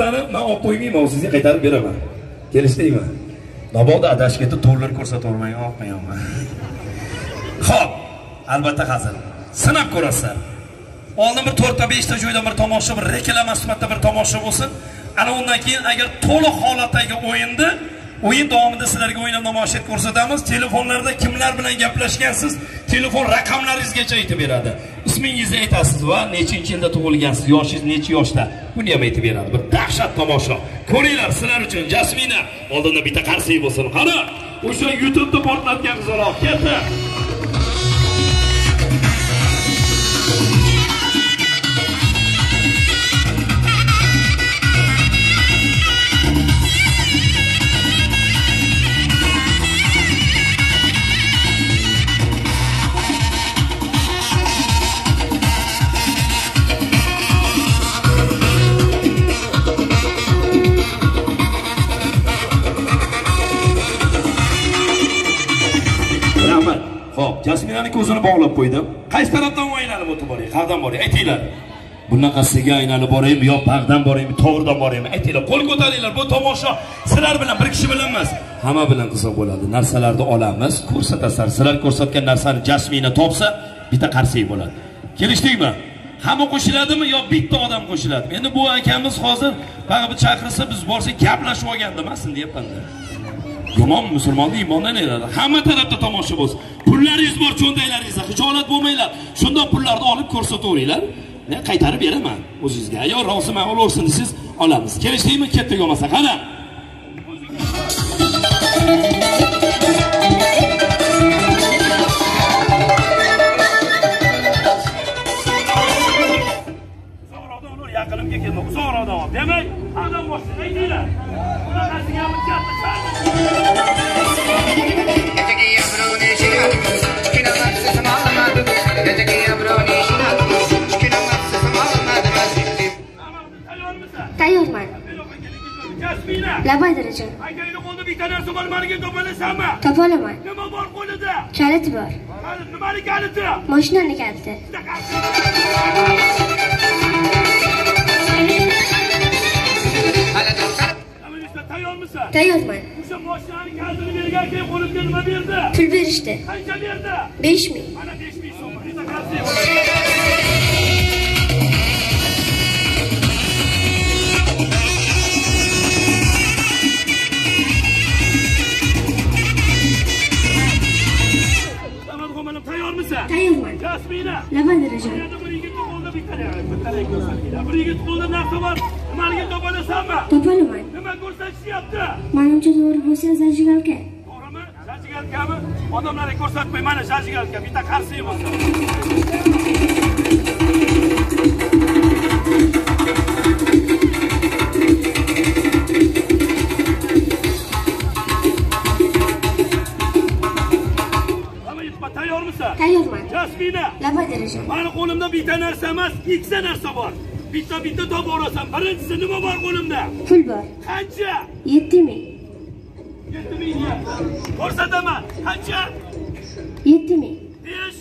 sani man olib qo'ymayman u sizga qaytarib beraman. Kelishdikmi mabodo adashib ketib dollar ko'rsatavermang olib qo'yaman ho'p albatta hazil. Sinab ko'rasizlar. Oldin bir to'rtta beshta joyda bir tomosha bir reklama sifatida bir tomosha bo'lsin. Ana undan keyin agar to'liq holatdagi o'yinni o'yin davomida sizlarga o'ynab namoyish etib ko'rsatamiz. Telefonlarda kimlar bilan gaplashgansiz telefon raqamlaringizgacha aytib beradi. Ismingizni aytasiz va nechinchi yilda tug'ilgansiz yoshingiz nechi yoshda buni ham aytib beradi. Bir dahshat tomosha. Ko'ringlar sizlar uchun jasmina oldinda bitta qarsak bo'lsin. Qani o'sha youtubeni portlatgan qizaloq ketdi o'zini bog'lab qo'ydim. Qaysi tarafdan aylanib o'tib boray qayerdan boray aytinglar. Bunaqasiga aylanib boraymi yo bag'dan boraymi to'g'ridan boraymi aytinglar qo'l ko'taringlar bu tomosha sizlar bilan bir kishi bilan emas. Hamma bilan qilsa bo'ladi. Narsalarni olamiz ko'rsatasizlar sizlar ko'rsatgan narsani jasmina topsa bitta qarsak bo'ladi. Kelishdikmi hamma qo'shiladimi yo bitta odam qo'shiladimi? Endi bu akamiz hozir baribir chaqirsa biz borsak gaplashib olgan demasin deyapmanda. Yomon musulmonni iymondan ayiradi hamma tarafda tomosha bo'lsin. Pullaringiz bor cho'ntaklaringizda xijolat bo'lmanglar. Shundoq pullarni olib ko'rsataveringlar men qaytarib beraman o'zingizga. Yo roziman olaversin desangiz olamiz. Kelishdikmi ketdik bo'lmasa qani? Kelma uzoqroqdan ol. Demak adam boshida aytinglar. Bunaqasiga ham katta Tayyorman. jasmina Labay darajon. akangni qo'lida bitta narsa bor maniga topolasanmi Topa olaman. nima bor qo'lida? Kaliti bor. Hali nimani kaliti? Mashinani kaliti. Tayyormisan Tayyorman. o'sha mashinani kalitini bergan keyin qo'limga nima berdi Pul berishdi. qancha berdi? 5000. mana besh ming so'm. Tayyormisan? Tayyorman. jasmina. Yana bir yigitni qo'lida bitta bir yigit qo'lida narsa bor. Nimaniga topolasanmi ko'rsatishyapti Menimcha to'g'ri bo'lsa zajigalka. to'g'rimi? Zajigalkami? Odamlarga ko'rsatmay mana zajigalka bitta qarsak Hamma tayyormisan? Tayyorman. jasmina! Darajon. mani qo'limda bitta narsa emas ikkita narsa bor bitta bitta topib olasan. Birinchisi nima bor qo'limda? Pul bor. qancha? 7000. yetti ming deyapti ko'rsataman. Qancha? 7000. besh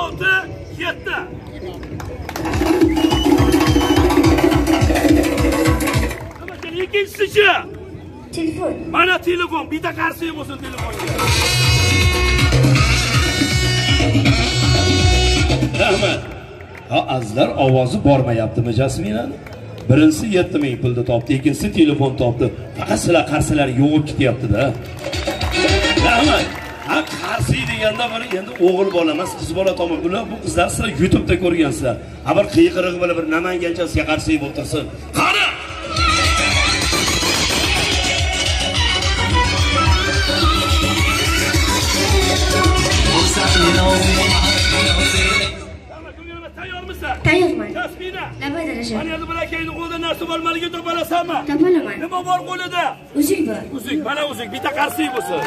olti yetti. Ikkinchisichi? Telefon. mana telefon. Bitta qarsak bo'lsin telefonga rahmat ha azizlar ovozi bormayaptimi jasminani birinchisi yetti ming pulni topdi ikkinchisi telefon topdi. Faqat sizlar qarsilar yo'g'ib ketyaptida rahmat. Ha qarsiy deganda bir endi o'g'il bola emas qiz bola tomon. Bular bu qizlar sizlar youtubeda ko'rgansizlar ha bir qiyqirig'i bilan bir namangancha sizga qarsiy bo'lib tursin qani? Tayyormisan Tayyorman. Labay darajon. mana endi qo'lida narsa bor maliga topolasanmi Topa olaman. nima bor qo'lida Uzuk bor. uzuk mana uzuk bitta qarsiy bo'lsin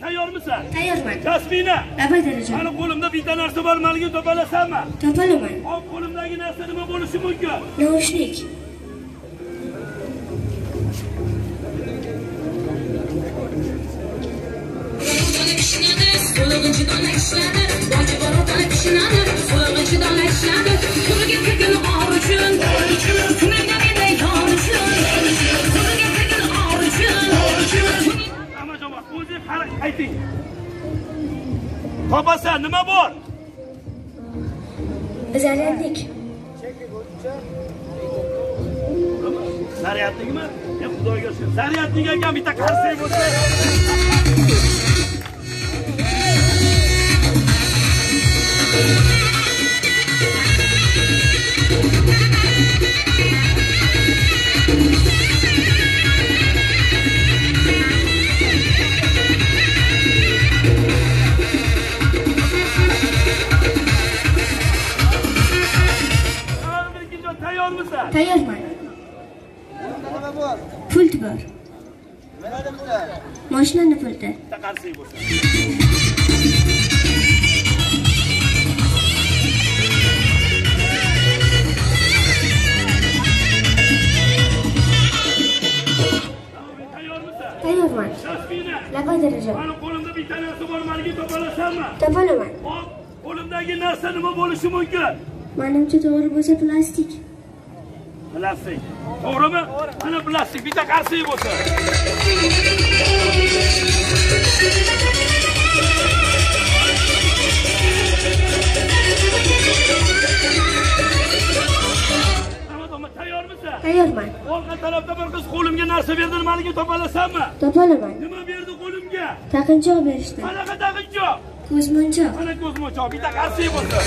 tayyormisan Tayyorman. jasmina Labay darajon. mani qo'limda bitta narsa bor maliga topolasanmi Topa olaman. hop qo'limdagi narsa nima bo'lishi mumkin Naushnik. Kishnadi Bo'lg'inchi dona ishladi Boji bor otani kishnadi Bo'lg'inchi dona ishladi Qo'liga kirgin or uchun Kuningda menday yor uchun Qo'liga kirgin or uchun Amajon bak o'zing qara qayting. Nima bor? Zaryadnik. Zaryadnigimi? E xudoga shukr. Zaryadnik ekan bitta qarsak bo'lsa. Tayyorman. Pult bor. Mashinani pulti. Bitta qarsak bo'lsa. Tasbina. Labay daraja. Mani qo'limda bitta narsa bor, maniga topolasanmi? Topolaman. Hop, qo'limdagi narsa nima bo'lishi mumkin? Manimcha to'g'ri bo'lsa plastik. Plastik. To'g'rimi? Mana plastik bitta qarsak bo'lsa. Tayyorman. Orqa tarafda bir qiz qo'limga narsa berdi, nimaniga topolasanmi? Topolaman. Nima berdi qo'limga? Taqinchoq berishdi. Qanaqa taqinchoq? Ko'zmonchoq. Mana ko'zmochoq, bitta qarsak bo'lsa.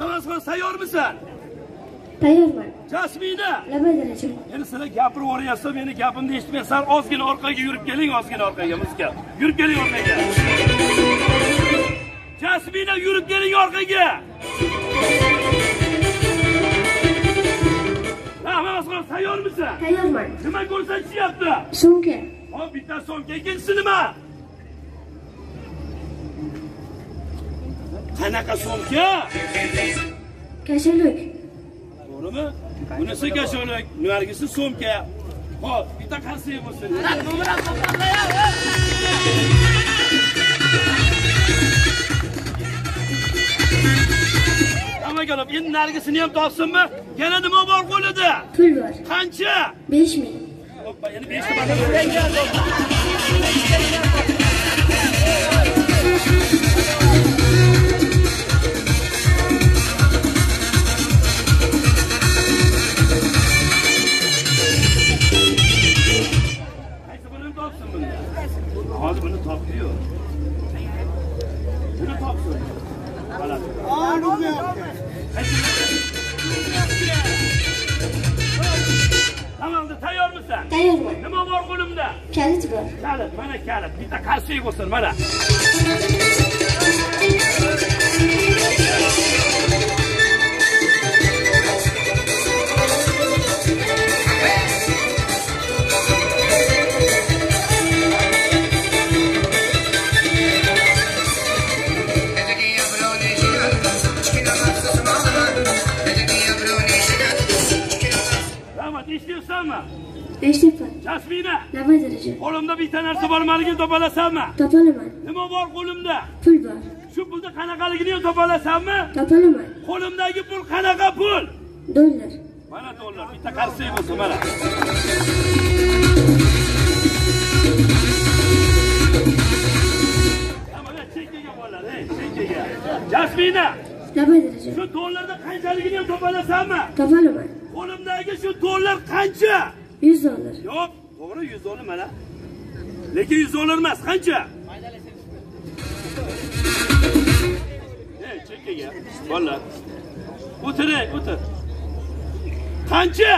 Namazxon tayyormisan? Tayyorman. Jasmina, Labay daraja. Endi sizlar gapirib yuboryapsiz, meni gapimni eshitmaysan. Ozgina orqaga yurib keling, ozgina orqaga, muzika. Yurib keling orqaga. Jasmina, yurib keling orqaga. Namazxon tayyormisan? Tayyorman. Nima ko'rsatishyapti? Sumka. Hop, bitta so'mka, ikkinchisi nima? Qanaqa so'mka? Kashaluk. To'g'rimi? Bunisi kasholak, nargisi so'mka. Hop, bitta qarsak bo'lsin. Amagalab, endi nargisini ham topsinmi? Yana nima bor qo'lida? Pul bor. Qancha? 5000. Hoppa, endi 5 Qaysi birini topsin bunda? Hozir buni Tamamdır, tayyormisan? Tayyorman. Nima bor qo'limda? Kalit bor. Kalit, mana kalit. Bitta qarsak bo'lsin, mana. Qo'limda bitta narsa bor, maniga topolasanmi? Topolaman. Nima bor qo'limda? Pul bor. Shu pulni qanaqaligini ham topolasanmi? Topolaman. Qo'limdagi pul qanaqa pul? Dollar. Mana dollar, bitta qarsak bo'lsin, mana. Jasmina, shu dollarda qanchaligini ham topolasanmi? Topolaman. Qo'limdagi shu dollar qancha? 100 dollar. Yo'q, to'g'ri 100 dollar mana. Lekin 100 dollar emas, qancha? Ey, chekkaga. Bolalar. O'tir, o'tir. Qancha?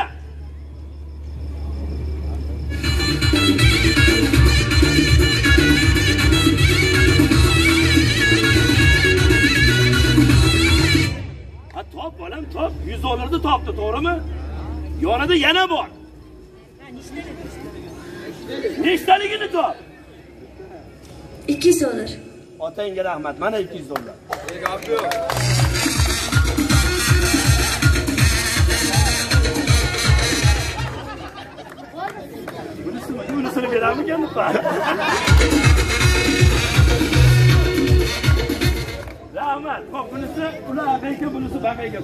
Ha, top bolam, top. 100 dollarni topdi, to'g'rimi? Yonida yana bor. Nechtaligini top? 200 dollar. Otangga rahmat. Mana 200 dollar. bunisini beramikan rahmat ho'p bunisi ular aka bunisi baqayga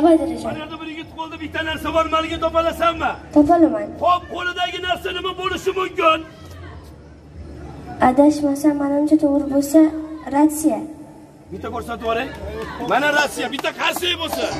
tasmina Labay mana yerda bir yigit qo'lida bitta narsa bor maliga topolasanmi Topolaman. ho'p qo'lidagi narsa nima bo'lishi mumkin? Adashmasam, menimcha to'g'ri bo'lsa, ratsiya. bitta ko'rsatib yuboring. Mana rossiya bitta qaysi bo'lsin